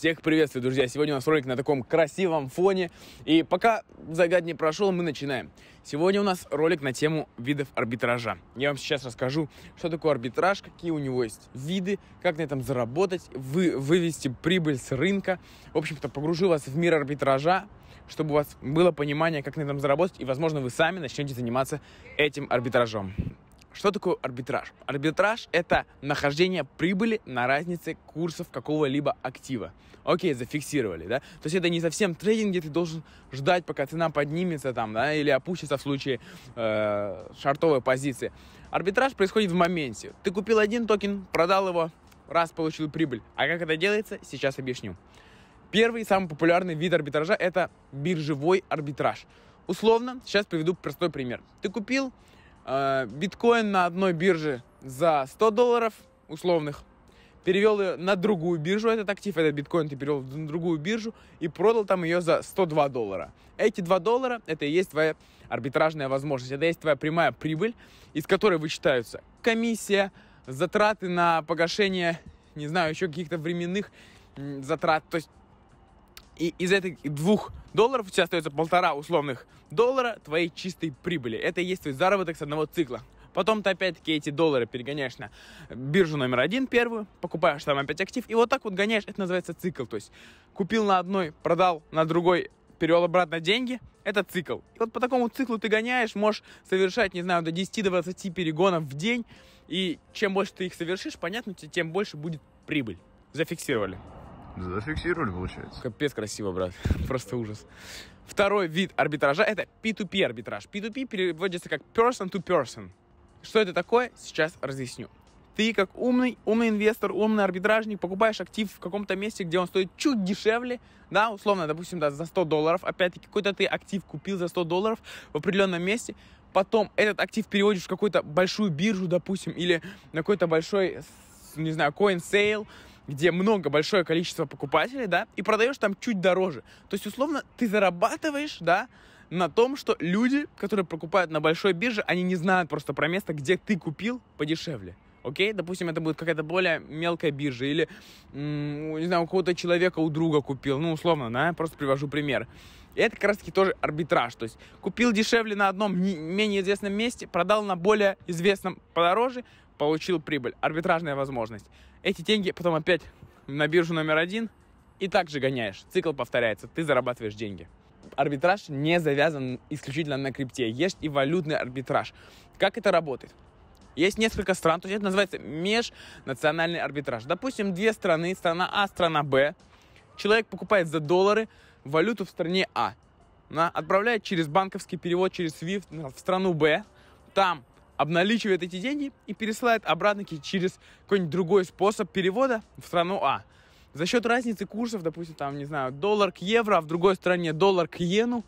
Всех приветствую, друзья! Сегодня у нас ролик на таком красивом фоне. И пока загад не прошел, мы начинаем. Сегодня у нас ролик на тему видов арбитража. Я вам сейчас расскажу, что такое арбитраж, какие у него есть виды, как на этом заработать, вы, вывести прибыль с рынка. В общем-то, погружу вас в мир арбитража, чтобы у вас было понимание, как на этом заработать, и, возможно, вы сами начнете заниматься этим арбитражом. Что такое арбитраж? Арбитраж – это нахождение прибыли на разнице курсов какого-либо актива. Окей, зафиксировали, да? То есть это не совсем трейдинг, где ты должен ждать, пока цена поднимется там, да, или опустится в случае э, шартовой позиции. Арбитраж происходит в моменте. Ты купил один токен, продал его, раз получил прибыль. А как это делается, сейчас объясню. Первый самый популярный вид арбитража – это биржевой арбитраж. Условно, сейчас приведу простой пример. Ты купил биткоин на одной бирже за 100 долларов условных, перевел ее на другую биржу, этот актив, этот биткоин ты перевел на другую биржу и продал там ее за 102 доллара. Эти 2 доллара, это и есть твоя арбитражная возможность, это и есть твоя прямая прибыль, из которой вычитаются комиссия, затраты на погашение, не знаю, еще каких-то временных затрат, то есть и из этих двух долларов у тебя остается полтора условных доллара твоей чистой прибыли. Это и есть твой заработок с одного цикла. Потом ты опять-таки эти доллары перегоняешь на биржу номер один первую, покупаешь там опять актив, и вот так вот гоняешь, это называется цикл. То есть купил на одной, продал на другой, перевел обратно деньги, это цикл. И вот по такому циклу ты гоняешь, можешь совершать, не знаю, до 10 до 20 перегонов в день, и чем больше ты их совершишь, понятно, тем больше будет прибыль. Зафиксировали. Зафиксировали, получается. Капец красиво, брат. Просто ужас. Второй вид арбитража это P2P арбитраж. P2P переводится как person to person. Что это такое? Сейчас разъясню. Ты как умный, умный инвестор, умный арбитражник покупаешь актив в каком-то месте, где он стоит чуть дешевле, да, условно, допустим, да, за 100 долларов. Опять-таки, какой-то ты актив купил за 100 долларов в определенном месте. Потом этот актив переводишь в какую-то большую биржу, допустим, или на какой-то большой, не знаю, coin sale, где много, большое количество покупателей, да, и продаешь там чуть дороже. То есть, условно, ты зарабатываешь, да, на том, что люди, которые покупают на большой бирже, они не знают просто про место, где ты купил подешевле. Окей, допустим, это будет какая-то более мелкая биржа или, не знаю, у кого-то человека, у друга купил, ну, условно, да, просто привожу пример. И это как раз-таки тоже арбитраж, то есть купил дешевле на одном менее известном месте, продал на более известном подороже, получил прибыль, арбитражная возможность. Эти деньги потом опять на биржу номер один и также гоняешь. Цикл повторяется, ты зарабатываешь деньги. Арбитраж не завязан исключительно на крипте. Есть и валютный арбитраж. Как это работает? Есть несколько стран, то есть это называется межнациональный арбитраж. Допустим, две страны, страна А, страна Б. Человек покупает за доллары валюту в стране А. На, отправляет через банковский перевод, через SWIFT в страну Б. Там обналичивает эти деньги и пересылает обратно через какой-нибудь другой способ перевода в страну А. За счет разницы курсов, допустим, там, не знаю, доллар к евро, а в другой стране доллар к иену,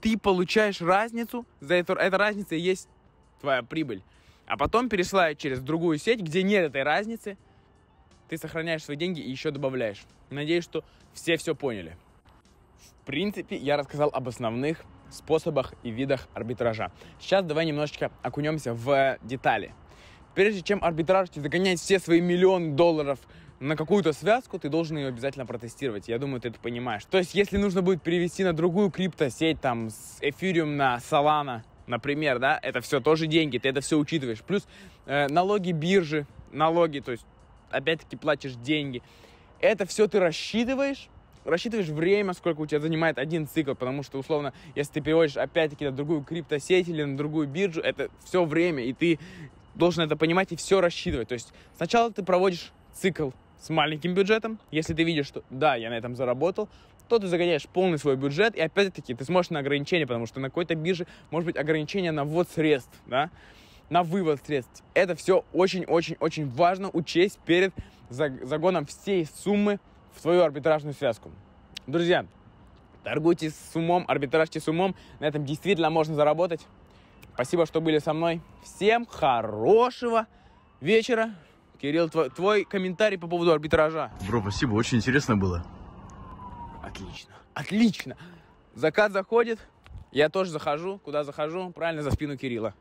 ты получаешь разницу, за эту, эта разница и есть твоя прибыль. А потом пересылая через другую сеть, где нет этой разницы, ты сохраняешь свои деньги и еще добавляешь. Надеюсь, что все все поняли. В принципе, я рассказал об основных способах и видах арбитража. Сейчас давай немножечко окунемся в детали. Прежде чем арбитраж загонять все свои миллионы долларов на какую-то связку, ты должен ее обязательно протестировать. Я думаю, ты это понимаешь. То есть, если нужно будет перевести на другую криптосеть, там, с Ethereum на Solana, например, да, это все тоже деньги, ты это все учитываешь. Плюс э, налоги биржи, налоги, то есть, опять-таки, платишь деньги. Это все ты рассчитываешь, рассчитываешь время, сколько у тебя занимает один цикл, потому что, условно, если ты переводишь опять-таки на другую криптосеть или на другую биржу, это все время, и ты должен это понимать и все рассчитывать. То есть сначала ты проводишь цикл с маленьким бюджетом, если ты видишь, что да, я на этом заработал, то ты загоняешь полный свой бюджет, и опять-таки ты сможешь на ограничение, потому что на какой-то бирже может быть ограничение на ввод средств, да, на вывод средств. Это все очень-очень-очень важно учесть перед загоном всей суммы в свою арбитражную связку. Друзья, торгуйте с умом, арбитражьте с умом. На этом действительно можно заработать. Спасибо, что были со мной. Всем хорошего вечера. Кирилл, твой, твой комментарий по поводу арбитража. Бро, спасибо, очень интересно было. Отлично, отлично. Закат заходит, я тоже захожу. Куда захожу? Правильно, за спину Кирилла.